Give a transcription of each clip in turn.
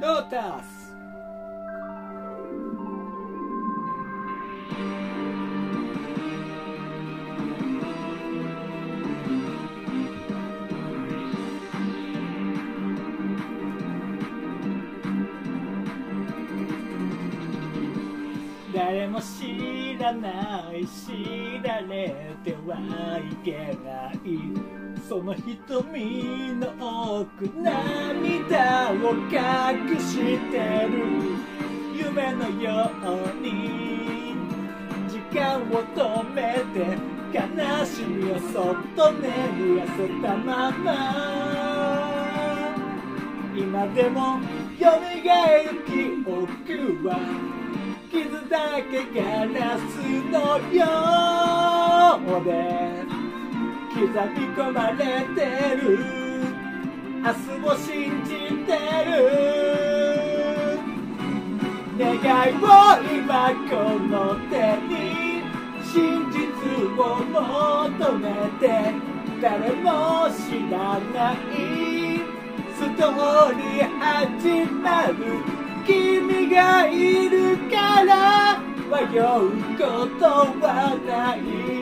ロータス誰も知らない知られてはいけない。その瞳の奥涙を隠してる夢のように時間を止めて悲しみをそっと眠らせたまま。今でも蘇る記憶は傷だけガラスのようで。刻み込まれてる。明日を信じてる。願いを今この手に真実を求めて誰も知らない。ストーリー始まる。君がいるから迷うことはない。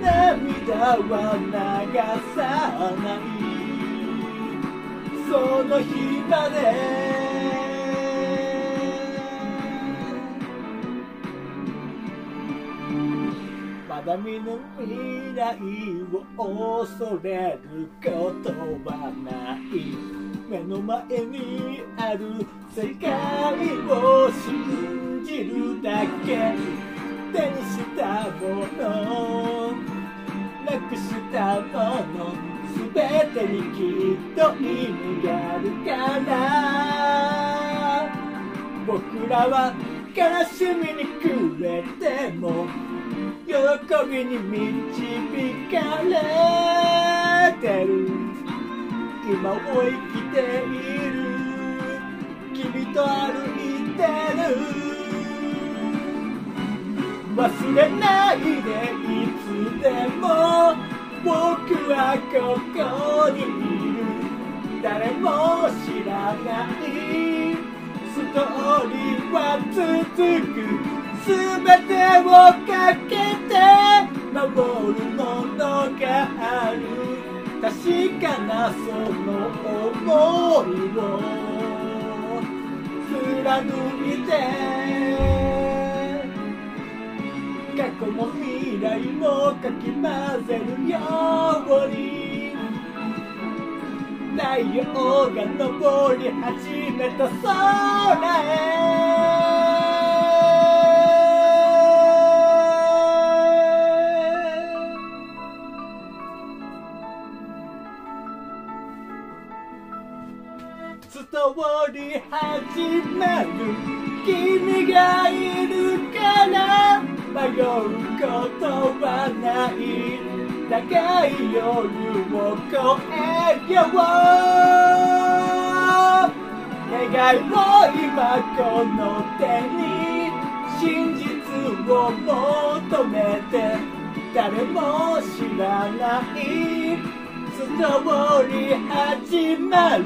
涙は流さない。その日まで。まだ見ぬ未来を恐れることはない。目の前にある世界を信じるだけ。手にしたもの。なくしたもの全てにきっと意味があるから僕らは悲しみに暮れても喜びに導かれてる。今を生きている。君と歩いてる。忘れないでいつでも僕はここにいる誰も知らないストーリーは続く全てをかけて守るものがある確かなその思いを貫いて過去も未来もかき混ぜるように太陽が昇り始めた空へ。ストーリー始まる。君がいるから。迷うことはない。長い夜を越えよう。願いを今この手に。真実を求めて。誰も知らない。ストーリー始まる。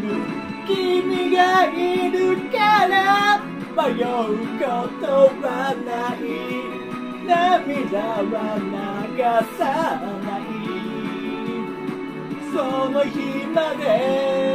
君がいるから迷うことはない。涙は流さない。その日まで。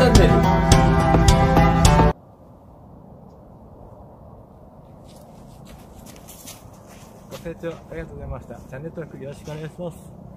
チャンネルご清聴ありがとうございました。チャンネル登録よろしくお願いします。